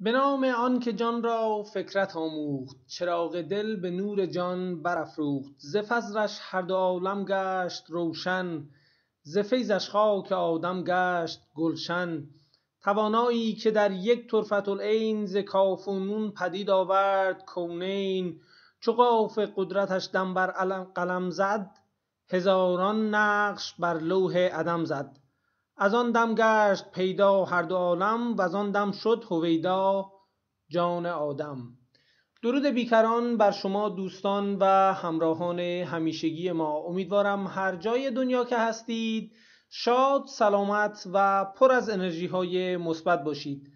به نام آن که جان را فکرت آموخت چراغ دل به نور جان برافروخت. ز فضلش هر دو عالم گشت روشن ز فیضش خاک آدم گشت گلشن. توانایی که در یک طرفةالعین ز کاف و نون پدید آورد کونین. چو قاف قدرتش دم بر قلم زد هزاران نقش بر لوح عدم زد. از آن دم گشت پیدا هر دو عالم وز آن دم شد هویدا جان آدم. درود بیکران بر شما دوستان و همراهان همیشگی ما. امیدوارم هر جای دنیا که هستید شاد سلامت و پر از انرژی های مثبت باشید.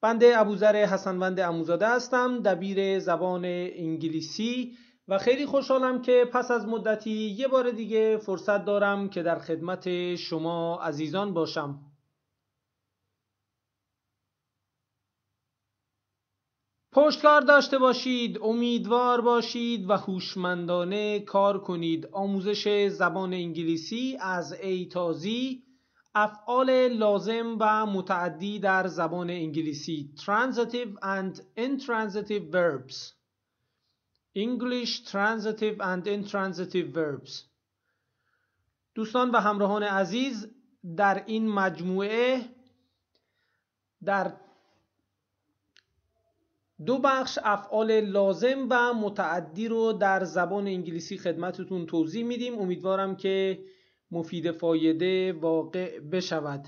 بنده ابوذر حسنوند اموزاده هستم دبیر زبان انگلیسی. و خیلی خوشحالم که پس از مدتی یه بار دیگه فرصت دارم که در خدمت شما عزیزان باشم. پشتکار داشته باشید امیدوار باشید و هوشمندانه کار کنید. آموزش زبان انگلیسی از A تا Z افعال لازم و متعدی در زبان انگلیسی. Transitive and Intransitive Verbs. English Transitive and Intransitive Verbs. دوستان و همراهان عزیز در این مجموعه در دو بخش افعال لازم و متعدی رو در زبان انگلیسی خدمتتون توضیح میدیم. امیدوارم که مفید فایده واقع بشود.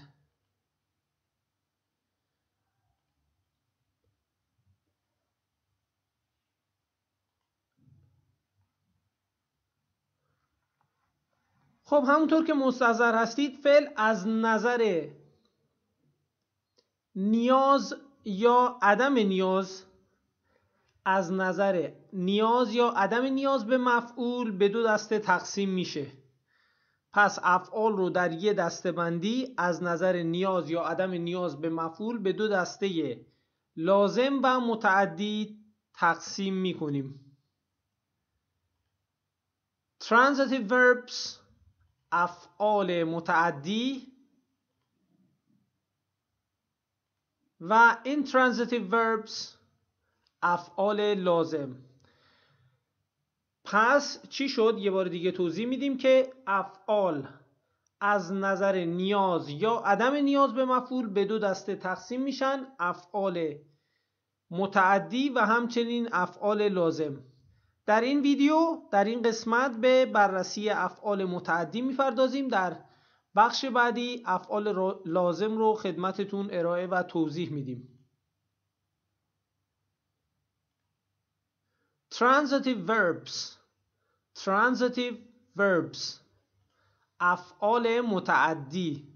خب همونطور که مستظر هستید فعل از نظر نیاز یا عدم نیاز از نظر نیاز یا عدم نیاز به مفعول به دو دسته تقسیم میشه. پس افعال رو در یه دسته بندی از نظر نیاز یا عدم نیاز به مفعول به دو دسته لازم و متعدی تقسیم می‌کنیم. Transitive verbs افعال متعدی و intransitive verbs افعال لازم. پس چی شد؟ یه بار دیگه توضیح میدیم که افعال از نظر نیاز یا عدم نیاز به مفعول به دو دسته تقسیم میشن افعال متعدی و همچنین افعال لازم. در این ویدیو در این قسمت به بررسی افعال متعدی می‌پردازیم. در بخش بعدی افعال لازم رو خدمتتون ارائه و توضیح میدیم. Transitive verbs. Transitive verbs. افعال متعدی.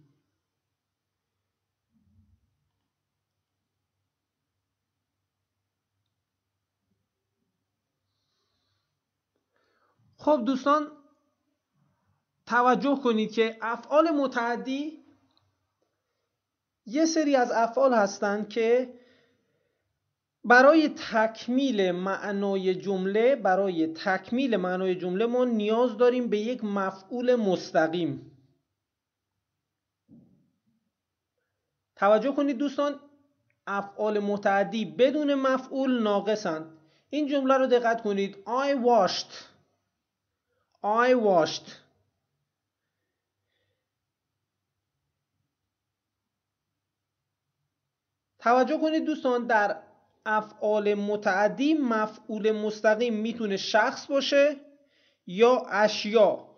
خب دوستان توجه کنید که افعال متعدی یه سری از افعال هستند که برای تکمیل معنای جمله برای تکمیل معنای جمله ما نیاز داریم به یک مفعول مستقیم. توجه کنید دوستان افعال متعدی بدون مفعول ناقصند این جمله رو دقت کنید. I washed. I washed توجه کنید دوستان در افعال متعدی مفعول مستقیم می‌تونه شخص باشه یا اشیا.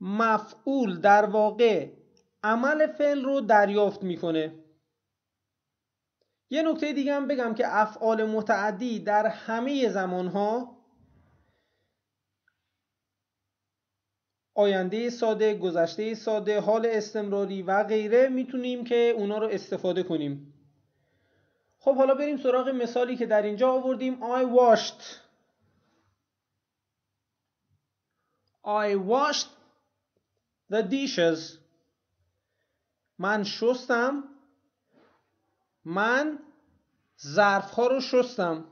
مفعول در واقع عمل فعل رو دریافت می‌کنه. یه نکته دیگه هم بگم که افعال متعدی در همه زمانها آینده ساده، گذشته ساده، حال استمراری و غیره می‌تونیم که اونا رو استفاده کنیم. خب حالا بریم سراغ مثالی که در اینجا آوردیم. I washed. I washed the dishes. من شستم. من ظرف ها رو شستم.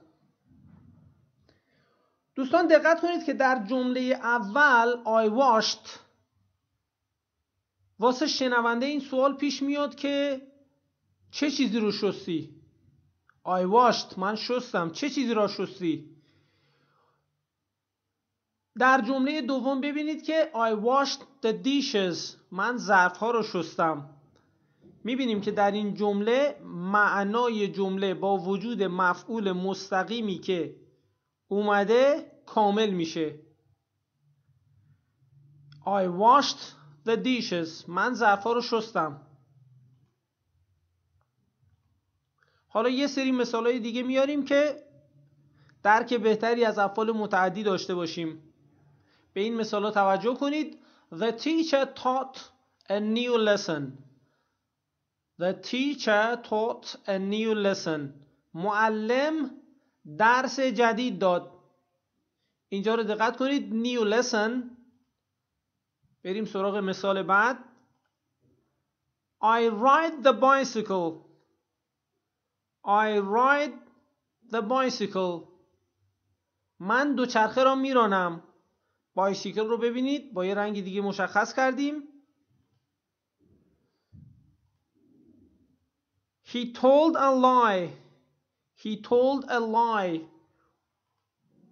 دوستان دقت کنید که در جمله اول I washed واسه شنونده این سوال پیش میاد که چه چیزی رو شستی؟ I washed من شستم. چه چیزی را شستی؟ در جمله دوم ببینید که I washed the dishes من ظرف ها رو شستم. می‌بینیم که در این جمله معنای جمله با وجود مفعول مستقیمی که اومده کامل میشه. I washed the dishes. من ظرف ها رو شستم. حالا یه سری مثال های دیگه میاریم که درک بهتری از افعال متعدی داشته باشیم. به این مثال توجه کنید. The teacher taught a new lesson. The teacher taught a new lesson. معلم درس جدید داد. اینجا رو دقت کنید new lesson. بریم سراغ مثال بعد. I ride the bicycle. I ride the bicycle. من دوچرخه را میرانم. بایسیکل رو ببینید. با یه رنگ دیگه مشخص کردیم. He told a lie. He told a lie.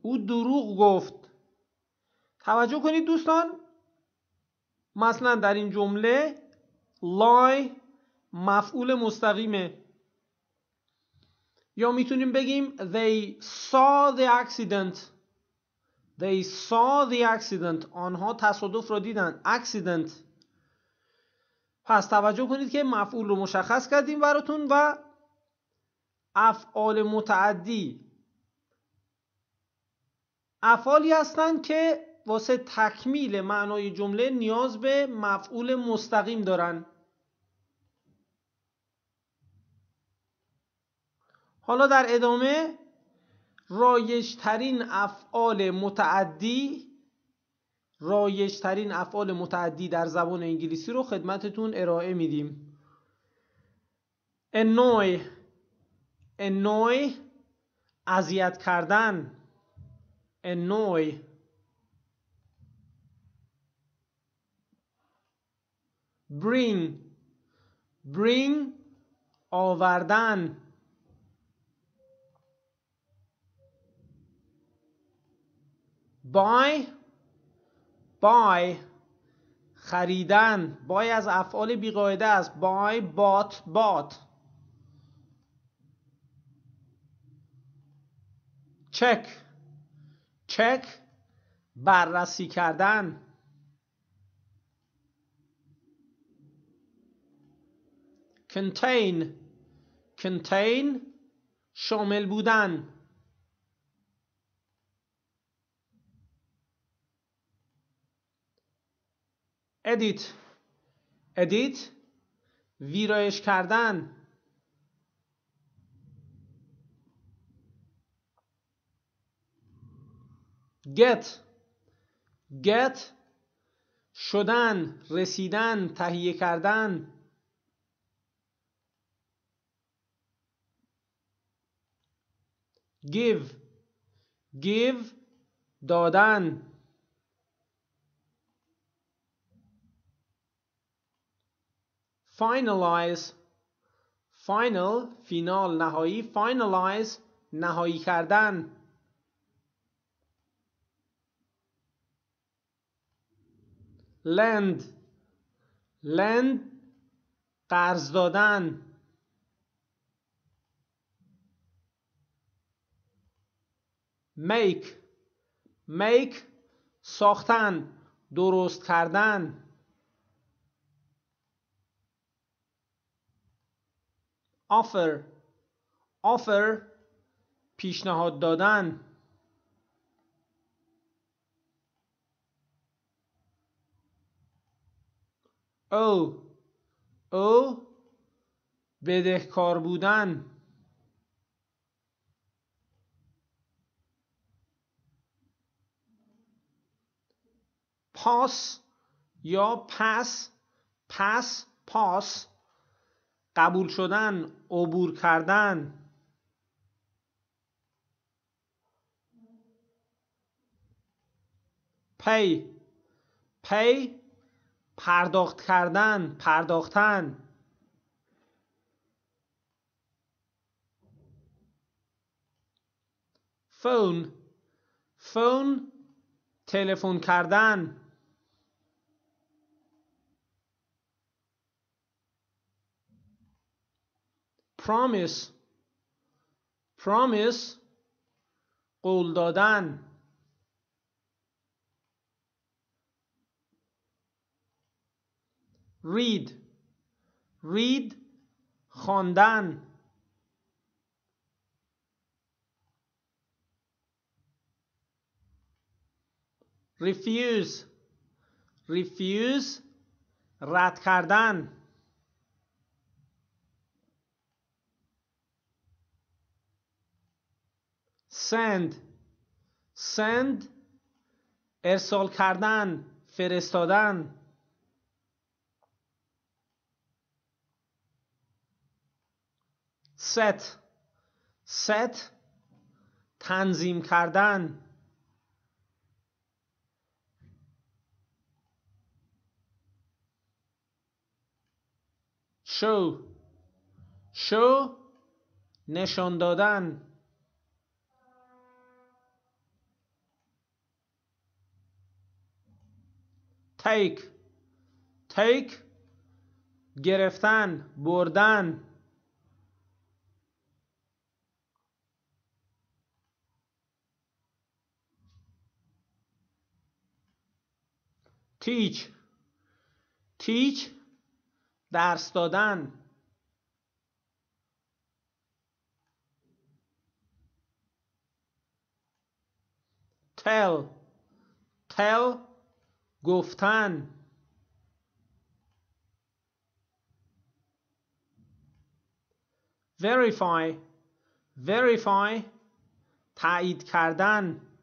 او دروغ گفت. توجه کنید دوستان. مثلا در این جمله lie مفعول مستقیمه. یا می‌تونیم بگیم they saw the accident. They saw the accident. آنها تصادف را دیدن. Accident. پس توجه کنید که مفعول رو مشخص کردیم براتون و افعال متعدی. افعالی هستند که واسه تکمیل معنای جمله نیاز به مفعول مستقیم دارن. حالا در ادامه رایجترین افعال متعدی رایجترین افعال متعدی در زبان انگلیسی رو خدمتتون ارائه میدیم. Annoy annoy اذیت کردن annoy bring bring آوردن buy buy خریدن buy از افعال بیقاعده است buy bought bought check check بررسی کردن contain contain شامل بودن edit edit ویرایش کردن get. Get شدن رسیدن تهیه کردن. Give. Give دادن. Finalize. Final فینال نهایی. Finalize نهایی کردن. Lend lend قرض دادن. Make. Make ساختن درست کردن. Offer. Offer پیشنهاد دادن. او او بدهکار بودن. پاس یا پس پس پاس. قبول شدن عبور کردن. پی پی پرداخت کردن پرداختن. phone phone تلفن کردن. promise promise قول دادن. Read. Read خواندن. Refuse. Refuse رد کردن. Send. Send. ارسال کردن. فرستادن. Set set تنظیم کردن. show show نشان دادن. take. take. گرفتن. بردن. Teach teach درس دادن tell tell گفتن verify verify تایید کردن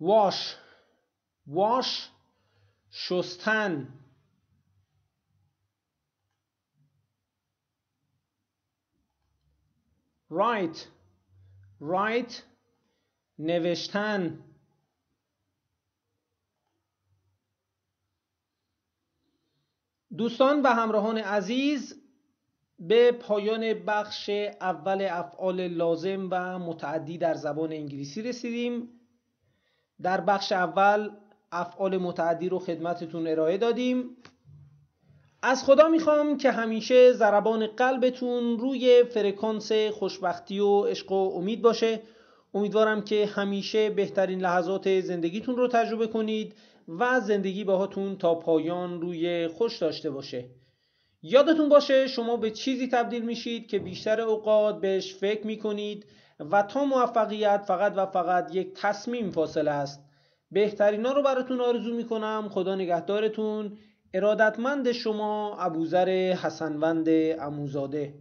wash wash شستن. write write نوشتن. دوستان و همراهان عزیز به پایان بخش اول افعال لازم و متعدی در زبان انگلیسی رسیدیم. در بخش اول افعال متعدی رو خدمتتون ارائه دادیم. از خدا می‌خوام که همیشه ضربان قلبتون روی فرکانس خوشبختی و عشق و امید باشه. امیدوارم که همیشه بهترین لحظات زندگیتون رو تجربه کنید و زندگی باهاتون تا پایان روی خوش داشته باشه. یادتون باشه شما به چیزی تبدیل میشید که بیشتر اوقات بهش فکر می‌کنید. و تا موفقیت فقط و فقط یک تصمیم فاصله است. بهترینا رو براتون آرزو می‌کنم. خدا نگهدارتون. ارادتمند شما ابوذر حسنوند اموزاده.